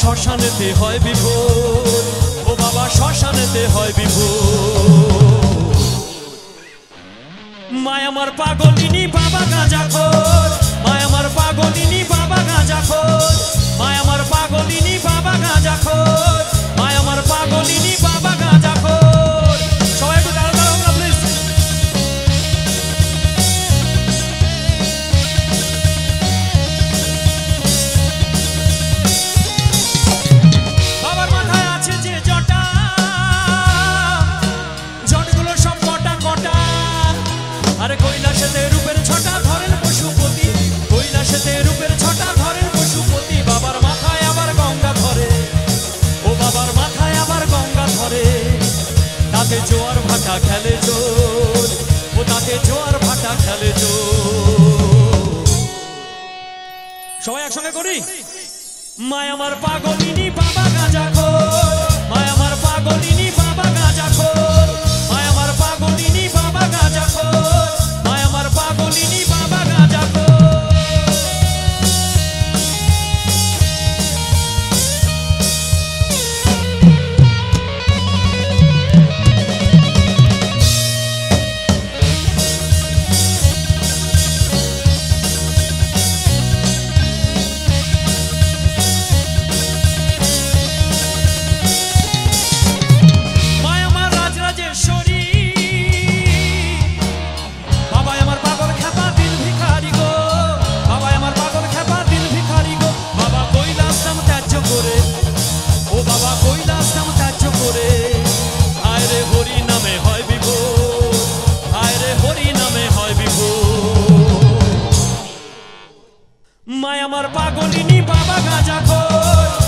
শ্মশানেতে হয় বিভোর। ও বাবা, শ্মশানেতে হয় বিভোর। মায়ামার পাগলিনী বাবা গাঁজা খোর। মায়ামার পাগলিনী বাবা গাঁজা খোর। কৈলাসেতে রূপের ছটা ধরেন পশুপতি, কৈলাসেতে রূপের ছটা ধরেন পশুপতি, বাবার মাথায় আবার গঙ্গা ধরে। ও বাবার মাথায় আবার গঙ্গা ধরে। তাতে জোয়ার ভাটা খেলে জোর, ও তাতে জোয়ার ভাটা খেলে জোর। সবাই একসঙ্গে করি? মায় আমার পাগলিনী বাবা গাঁজা খোর মায় আমার পাগলিনী করে। ও বাবা, কৈলাস নাম ত্যায্য করে। হায় রে হরি নামে হয় বিভো। হায় রে হরি নামে হয় বিভো। মায় আমার পাগলিনী বাবা গাজা খোর।